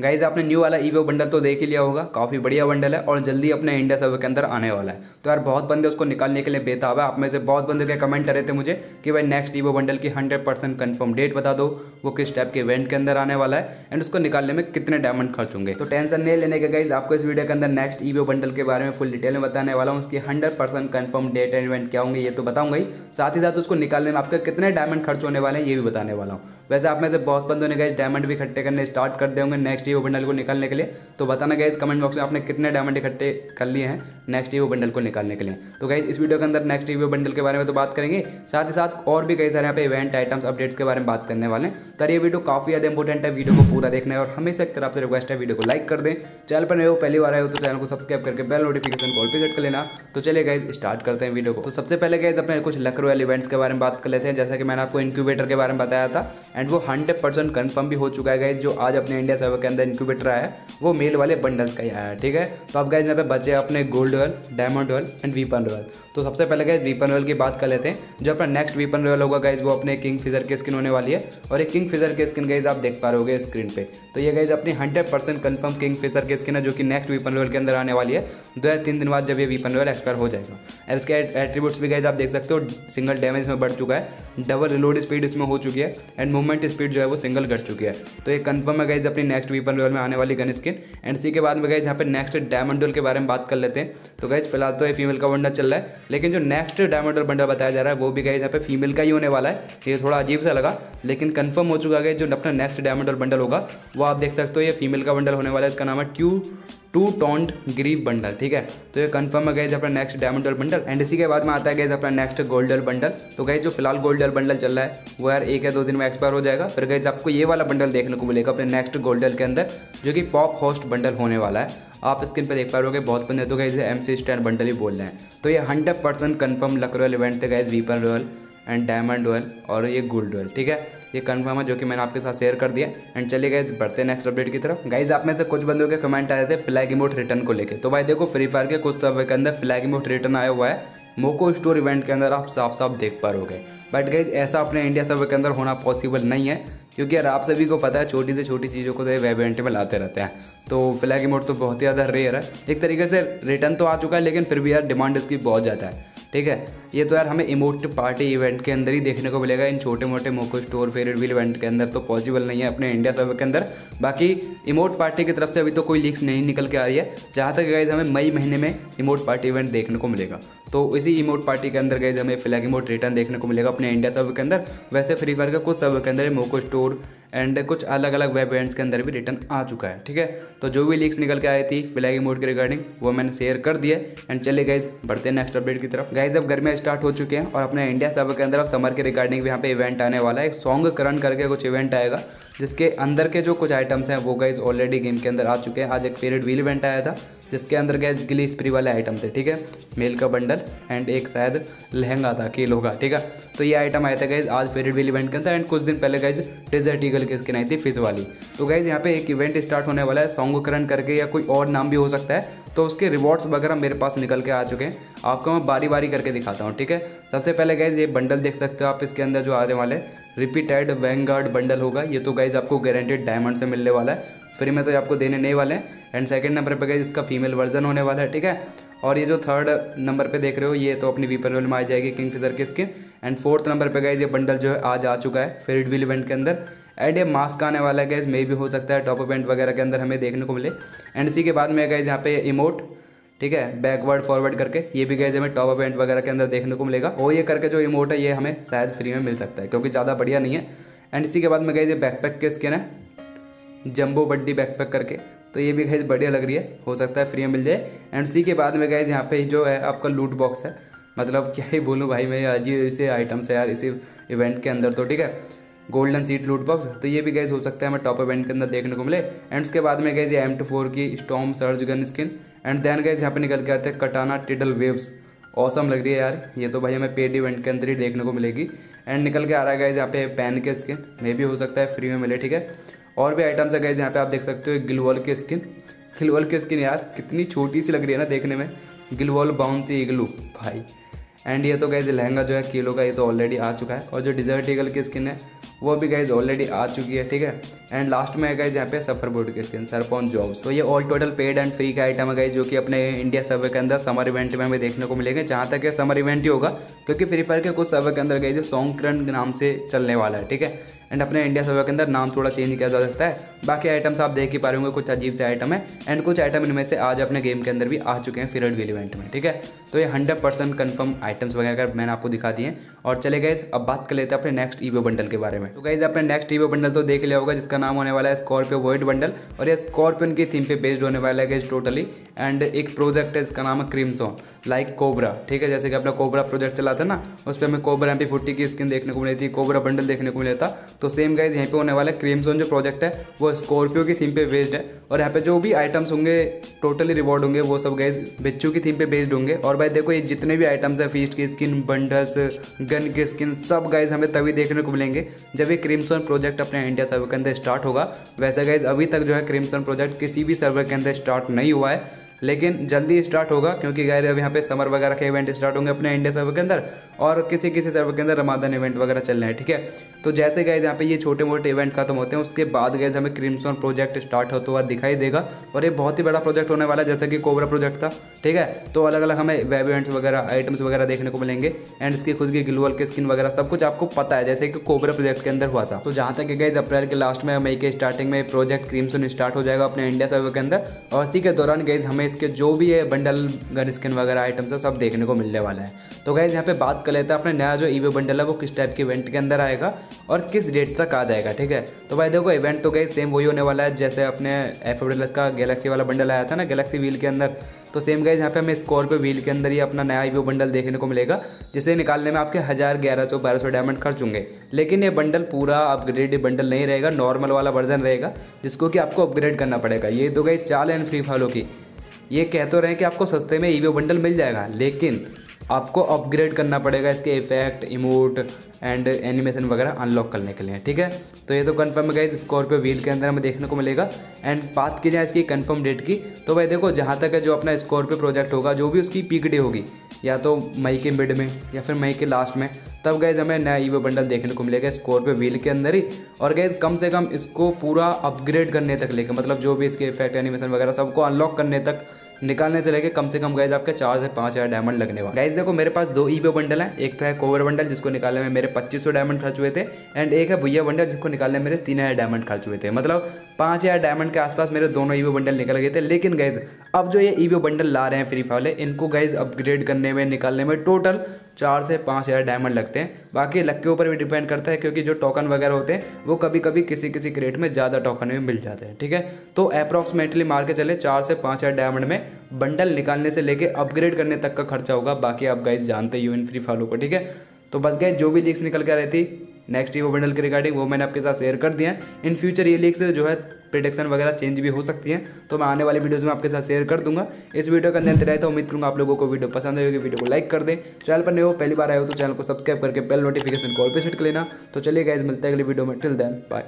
Guys आपने new वाला evo bundle तो देख ही लिया होगा। काफ़ी बढ़िया बंडल है और जल्दी अपने इंडिया सर्वर के अंदर आने वाला है। तो यार, बहुत बंदे उसको निकालने के लिए बेताब है। आप में से बहुत बंदे के कमेंट कर रहे थे मुझे कि भाई नेक्स्ट ईवो बंडल की हंड्रेड परसेंट कन्फर्म डेट बता दो, वो किस टाइप के इवेंट के अंदर आने वाला है एंड उसको निकालने में कितने डायमंड खर्च होंगे। तो टेंशन नहीं लेने के गाइज़ आपको इस वीडियो के अंदर नेक्स्ट ईवो बंडल के बारे में फुल डिटेल में बताने वाला हूँ, उसकी hundred percent confirm date and event क्या होंगे, ये तो बताऊँगा ही। साथ ही साथ उसको निकालने में आपके कितने डायमंड खर्च होने वाले हैं, ये भी बताने वाला हूँ। वैसे आप में से बहुत बंदों ने गाइज़ डायमंड भी इकट्ठे करने स्टार्ट कर देंगे नेक्स्ट ईवो बंडल को निकालने के लिए। तो बताना गाइज़ कमेंट बॉक्स में आपने कितने डायमंड इकट्ठे कर लिए हैं नेक्स्ट ईवो बंडल को निकालने के लिए। तो गाइज़ इस वीडियो के अंदर नेक्स्ट ईवो बंडल के बारे में तो बात करेंगे। साथ ही साथ और भी कई सारे यहाँ पे इवेंट आइटम्स अपडेट्स के बारे में बात करने वाले हैं। तो ये वीडियो काफ़ी ज़्यादा इंपॉर्टेंट है वीडियो को पूरा देखना है और हमेशा एक तरफ़ से रिक्वेस्ट है वीडियो को लाइक कर दें। चैनल पर नए पहली बार आए हो तो चैनल को सब्सक्राइब करके बेल नोटिफिकेशन कॉल पर सेट कर लेना। तो चलिए गाइज़ स्टार्ट करते हैं वीडियो को। तो सबसे पहले गाइज़ अपने कुछ लक रॉयल इवेंट्स के बारे में बात कर लेते हैं। जैसा कि मैंने आपको इंक्यूबेटर के बारे में बताया था। एंड वो हंड्रेड परसेंट कन्फर्म भी हो चुका है गाइज़ जो आज अपने इंडिया सर्वर के अंदर इंक्यूबेटर आया वो मेल वाले बंडल्स का ही आया ठीक है? तो अब गाइज़ यहाँ पे बचे अपने gold royale diamond royale and weapon royale तो सबसे पहले गाइज़ वीपन रॉयल की बात कर लेते हैं। जो अपना नेक्स्ट वीपन रॉयल होगा गाइज़ वो अपने किंग फिजर की स्किन होने वाली है। और एक किंग फिजर की स्किन गाइज़ आप देख पा रहे स्क्रीन पे। तो ये गाइज़ अपनी hundred percent confirm king fisher की स्किन है, जो कि नेक्स्ट वीपन रॉयल के अंदर आने वाली है। दो या तीन दिन बाद जब ये वीपन रॉयल एक्सपायर हो जाएगा। और इसके एट्रीब्यूट्स भी गाइज़ आप देख सकते हो सिंगल डैमेज में बढ़ चुका है। डबल रिलोड स्पीड इसमें हो चुकी है। एंड मूवमेंट स्पीड जो है वो सिंगल घट चुकी है। तो ये कन्फर्म है गाइज़ अपनी नेक्स्ट वीपन रॉयल में आने वाली गन स्किन एंड इसी के बाद में गाइज़ यहाँ पे नेक्स्ट डायमंड के बारे में बात कर लेते हैं. तो गाइज़ फ़िलहाल तो ये फीमेल का बंडल चल रहा है. लेकिन जो नेक्स्ट डायमंड डोल बंडल बताया जा रहा है, वो भी गाइज़ यहाँ पे फीमेल का ही होने वाला है. ये थोड़ा अजीब सा लगा. लेकिन कन्फर्म हो चुका है जो अपना नेक्स्ट डायमंड डोल बंडल होगा, वो आप देख सकते हो ये फीमेल का बंडल होने वाला है. इसका नाम है ट्यू टू टोन्ड ग्रीव बंडल ठीक है? तो ये कंफर्म है गैज अपना नेक्स्ट डायमंड बंडल एंड इसी के बाद में आता है गैज अपना नेक्स्ट गोल्डल बंडल तो गैज जो फ़िलहाल गोल्डल बंडल चल रहा है, वो यार एक या दो दिन में एक्सपायर हो जाएगा. फिर गैज आपको ये वाला बंडल देखने को मिलेगा, अपने नेक्स्ट गोल्डल के अंदर, जो कि पॉप होस्ट बंडल होने वाला है। आप स्क्रीन पर देख पा रहे हो बहुत बंदे तो गए एम सी स्टैंड बंडल ही बोल रहे हैं। तो ये hundred percent confirm luck royale event थे गए weapon royale and diamond royale और ये गोल्ड रॉयल ठीक है? ये कन्फर्म है, जो कि मैंने आपके साथ शेयर कर दिया। एंड चलिए गए बढ़ते नेक्स्ट अपडेट की तरफ़। गाइज़ आप में से कुछ बंदों के कमेंट आए थे फ्लैग इमोट रिटर्न को लेकर तो भाई देखो फ्री फायर के कुछ सर्वे के अंदर फ्लैग इमोट रिटर्न आया हुआ है। मोको स्टोर इवेंट के अंदर आप साफ़ साफ़ देख पा रहे बट गई ऐसा अपने इंडिया सर्वे के अंदर होना पॉसिबल नहीं है। क्योंकि यार आप सभी को पता है, छोटी से छोटी चीज़ों को तो ये वेब इवेंट में लाते रहते हैं। तो फ्लैग इमोट तो बहुत ही ज़्यादा रेयर है। एक तरीके से रिटर्न तो आ चुका है, लेकिन फिर भी यार डिमांड इसकी बहुत ज़्यादा है। ठीक है? ये तो यार हमें इमोट पार्टी इवेंट के अंदर ही देखने को मिलेगा। इन छोटे मोटे मोको स्टोर फेयर व्हील इवेंट के अंदर तो पॉसिबल नहीं है अपने इंडिया सर्वर के अंदर। बाकी इमोट पार्टी की तरफ़ से अभी तो कोई लीक्स नहीं निकल के आ रही है। जहाँ तक गाइज़ हमें मई महीने में इमोट पार्टी इवेंट देखने को मिलेगा। तो इसी इमोट पार्टी के अंदर गए हमें फ्लैग इमोट रिटर्न देखने को मिलेगा अपने इंडिया सर्वर के अंदर। वैसे फ्री फायर का कुछ सर्वर के अंदर मोको स्टोर एंड कुछ अलग अलग वेब इवेंट्स के अंदर भी रिटर्न आ चुका है, ठीक है? तो जो भी लीक्स निकल के आई थी फ्लैग मोड के रिगार्डिंग वो मैंने शेयर कर दिया एंड चले गाइज़ बढ़ते हैं नेक्स्ट अपडेट की तरफ़। गाइज़ अब गर्मियाँ स्टार्ट हो चुके हैं और अपने इंडिया सर्वर के अंदर अब समर के रिगार्डिंग भी यहाँ पे इवेंट आने वाला है। एक सॉन्ग करण करके कुछ इवेंट आएगा, जिसके अंदर के जो कुछ आइटम्स हैं, वो गाइज़ ऑलरेडी गेम के अंदर आ चुके हैं। आज एक फेवरेट व्हील इवेंट आया था जिसके अंदर गैस गिली स्प्री वाले आइटम थे, ठीक है? मेल का बंडल एंड एक शायद लहंगा था, कीलो का, ठीक है? तो ये आइटम आए थे गैस आज फेवरेट व्हील इवेंट के अंदर एंड कुछ दिन पहले गैस डेजर्ट ईगल की स्किन आई थी फिज वाली। तो गैस यहाँ पे एक इवेंट स्टार्ट होने वाला है सॉन्गकरण करके या कोई और नाम भी हो सकता है तो उसके रिवॉर्ड्स वगैरह मेरे पास निकल के आ चुके हैं। आपको मैं बारी बारी करके दिखाता हूँ, ठीक है? सबसे पहले गैस ये बंडल देख सकते हो आप, इसके अंदर जो आने वाले रिपीटेड वैंगार्ड बंडल होगा, ये तो गाइज़ आपको गारंटेड डायमंड से मिलने वाला है। फ्री में तो ये आपको देने नहीं वाले हैं। एंड सेकंड नंबर पे गाइज़ इसका फीमेल वर्जन होने वाला है, ठीक है? और ये जो थर्ड नंबर पे देख रहे हो, ये तो अपनी वीपर वेल में आ जाएगी किंग फिजर की स्किन एंड फोर्थ नंबर पे गए, ये बंडल जो है, आज आ चुका है फेरिड विल इवेंट के अंदर। एंड ये मास्क आने वाला है गैस मे भी हो सकता है टॉप इवेंट वगैरह के अंदर हमें देखने को मिले। एंड इसी के बाद में गैस यहाँ पे इमोट ठीक है? बैकवर्ड फॉरवर्ड करके, ये भी गए हमें टॉप इवेंट वगैरह के अंदर देखने को मिलेगा। और ये करके जो इमोट है, ये हमें शायद फ्री में मिल सकता है, क्योंकि ज़्यादा बढ़िया नहीं है। एंड इसी के बाद में गए ये बैकपैक के स्किन है? जम्बो बड्डी बैकपैक करके। तो ये भी गए बढ़िया लग रही है, हो सकता है फ्री में मिल जाए। एंड सी के बाद में गए यहाँ पे जो है आपका लूट बॉक्स है। मतलब क्या ही बोलूँ भाई, मैं अजीब इसे आइटम्स है यार, इसी इवेंट के अंदर तो ठीक है? गोल्डन सीट लूट बॉक्स तो ये भी गैस हो सकता है हमें टॉप इवेंट के अंदर देखने को मिले। एंड उसके बाद में गए एम टू फोर की storm surge gun skin and then guys यहाँ पे निकल के आते हैं कटाना टिडल वेव्स औसम लग रही है यार, ये तो भाई हमें पेड इवेंट के अंदर ही देखने को मिलेगी। एंड निकल के आ रहा है गाइज़ यहाँ पे पेन के स्किन मे भी हो सकता है फ्री में मिले, ठीक है? और भी आइटम्स है गए यहाँ पे आप देख सकते हो गिलवॉल की स्किन गिलवॉल की स्किन यार कितनी छोटी सी लग रही है ना देखने में। गिलवॉल बाउंसी इगलू भाई। एंड ये तो गए लहंगा जो है, किलो का ये तो ऑलरेडी आ चुका है। और जो डिजर्ट ईगल की स्किन है वो भी गाइज़ ऑलरेडी आ चुकी है, ठीक है? एंड लास्ट में है गाइज़ यहाँ पे सफ़र बोर्ड की स्किन सरफोन जॉब्स तो ये all total paid and free का आइटम है गाइज़ जो कि अपने इंडिया सर्वे के अंदर समर इवेंट में हमें देखने को मिलेगा। जहाँ तक ये समर इवेंट ही होगा, क्योंकि फ्री फायर के कुछ सर्वे के अंदर गई सॉन्ग नाम से चलने वाला है, ठीक है? एंड अपने इंडिया सर्वे के अंदर नाम थोड़ा चेंज किया जा सकता है। बाकी आइटम्स आप देख ही पा रहे होंगे, कुछ अजीब से आइटम है। एंड कुछ आइटम इनमें से आज अपने गेम के अंदर भी आ चुके हैं फिरड व्हील इवेंट में, ठीक है? तो ये हंड्रेड परसेंट कन्फर्म आइटम्स वगैरह मैंने आपको दिखा दिए और चले गए अब बात कर लेते हैं अपने नेक्स्ट ईवो बंडल के बारे में। तो गाइज़ अपने नेक्स्ट ईवो बंडल तो देख लिया होगा, जिसका नाम होने वाला है स्कॉर्पियो वोइड बंडल और ये स्कॉर्पियन की थीम पे बेस्ड होने वाला है टोटली एंड एक प्रोजेक्ट है, इसका नाम है क्रीमसोन लाइक कोबरा ठीक है, जैसे कि अपना कोबरा प्रोजेक्ट चला था ना उस पर हमें कोबरा एम फोर्टी की स्किन देखने को मिली थी कोबरा बंडल देखने को मिला था। तो सेम गाइज़ यहीं पे होने वाला क्रीम जोन जो प्रोजेक्ट है, वो स्कॉर्पियो की थीम पे बेस्ड है। और यहाँ पे जो भी आइटम्स होंगे टोटली रिवॉर्ड होंगे, वो सब गाइज़ बिच्चू की थीम पे बेस्ड होंगे। और भाई देखो, ये जितने भी आइटम्स है फीस्ट की स्किन बंडल्स गन की स्किन सब गाइज़ हमें तभी देखने को मिलेंगे जब ये क्रीमसोन प्रोजेक्ट अपने इंडिया सर्वर के अंदर स्टार्ट होगा, वैसे गाइज़ अभी तक जो है क्रीमसोन प्रोजेक्ट किसी भी सर्वर के अंदर स्टार्ट नहीं हुआ है। लेकिन जल्दी स्टार्ट होगा, क्योंकि गैर अब यहाँ पे समर वगैरह के इवेंट स्टार्ट होंगे अपने इंडिया सर्वर के अंदर और किसी किसी सर्वर के अंदर रमादन इवेंट वगैरह चल रहे हैं, ठीक है? तो जैसे गए यहाँ पे ये छोटे मोटे इवेंट खत्म होते हैं, उसके बाद गए हमें क्रीमसोन प्रोजेक्ट स्टार्ट होता हुआ दिखाई देगा और ये बहुत ही बड़ा प्रोजेक्ट होने वाला है, जैसे कि कोबरा प्रोजेक्ट था, ठीक है? तो अलग अलग हमें वेब इवेंट्स वगैरह आइटम्स वगैरह देखने को मिलेंगे एंड इसकी खुद की ग्लूअल की स्किन वगैरह, सब कुछ आपको पता है, जैसे कि कोबरा प्रोजेक्ट के अंदर हुआ था। तो जहाँ तक गए अप्रैल के लास्ट में मई के स्टार्टिंग में प्रोजेक्ट क्रीमसोन स्टार्ट हो जाएगा अपने इंडिया सर्वर के अंदर और इसी के दौरान गए हमें इसके जो भी है बंडल गन स्किन वगैरह आइटम्स है, सब देखने को मिलने वाला है। तो गैस यहाँ पे बात कर लेते हैं अपने नया जो ईवे बंडल है, वो किस टाइप के इवेंट के अंदर आएगा और किस डेट तक आ जाएगा, ठीक है? तो भाई देखो इवेंट तो गई सेम वही होने वाला है, जैसे अपने एफ़ का गैलेक्सी वाला बंडल आया था ना गैलेक्सी व्हील के अंदर। तो सेम गाइज़ यहाँ पे हमें स्कॉर्पियो व्हील के अंदर ही अपना नया ईवो बंडल देखने को मिलेगा, जिसे निकालने में आपके हज़ार ग्यारह सौ बारह सौ डायमंड खर्च होंगे। लेकिन ये बंडल पूरा अपग्रेड बंडल नहीं रहेगा नॉर्मल वाला वर्जन रहेगा, जिसको कि आपको अपग्रेड करना पड़ेगा। ये तो गई चाल एंड फ्री फॉलो की। ये कह तो रहे हैं कि आपको सस्ते में ईवी बंडल मिल जाएगा, लेकिन आपको अपग्रेड करना पड़ेगा इसके इफ़ेक्ट इमोट एंड एनिमेशन वगैरह अनलॉक करने के लिए, ठीक है? तो ये तो कंफर्म है स्कॉर्पियो व्हील के अंदर हमें देखने को मिलेगा। एंड बात की जाए इसकी कंफर्म डेट की तो भाई देखो, जहाँ तक है जो अपना स्कॉर्पियो प्रोजेक्ट होगा, जो भी उसकी पीक डे होगी, या तो मई के मिड में, या फिर मई के लास्ट में, तब गए हमें नया ईवो बंडल देखने को मिलेगा स्कॉर्पियो व्हील के अंदर ही। और गए कम से कम इसको पूरा अपग्रेड करने तक लेकर मतलब जो भी इसके इफ़ेक्ट एनिमेशन वगैरह, सबको अनलॉक करने तक निकालने से लेके कम से कम गाइज़ आपके चार से पाँच हज़ार डायमंड लगने वाले। गाइज़ देखो, मेरे पास दो ई बंडल है। एक तो है कोवर बंडल जिसको निकालने में मेरे पच्चीस सौ डायमंड खर्च हुए थे एंड एक है भैया बंडल जिसको निकालने में मेरे तीन हज़ार डायमंड खर्च हुए थे। मतलब पाँच हज़ार डायमंड के आसपास मेरे दोनों ई बंडल निकल गए थे। लेकिन गाइज़ अब जो ये ई बंडल ला रहे हैं फ्री फायर इनको गाइज़ अपग्रेड करने में, निकालने में टोटल चार से पाँच हज़ार डायमंड लगते हैं। बाकी लक के ऊपर भी डिपेंड करता है, क्योंकि जो टोकन वगैरह होते हैं, वो कभी कभी किसी किसी क्रेट में ज़्यादा टोकन में मिल जाते हैं, ठीक है? तो अप्रॉक्सीमेटली मार के चले, चार से पाँच हज़ार डायमंड में बंडल निकालने से लेके अपग्रेड करने तक का खर्चा होगा। बाकी आप गाइज़ जानते ही हो इन फ्री फॉलो को, ठीक है? तो बस गए जो भी लीक्स निकल के आ रही थी नेक्स्ट ईवो बंडल के रिगार्डिंग वो मैंने आपके साथ शेयर कर दिया है। इन फ्यूचर ये लीक्स जो है प्रिडिक्शन वगैरह चेंज भी हो सकती है तो मैं आने वाले वीडियोज़ में आपके साथ शेयर कर दूँगा। इस वीडियो का अंत रहे तो उम्मीद करूँगा आप लोगों को वीडियो पसंद आएगी वीडियो को लाइक कर दें। चैनल पर नहीं हो, पहली बार आए हो तो चैनल को सब्सक्राइब करके बेल नोटिफिकेशन कॉल पर सेट कर लेना। तो चलिए गाइज़ मिलते हैं अगली वीडियो में टिल देन बाय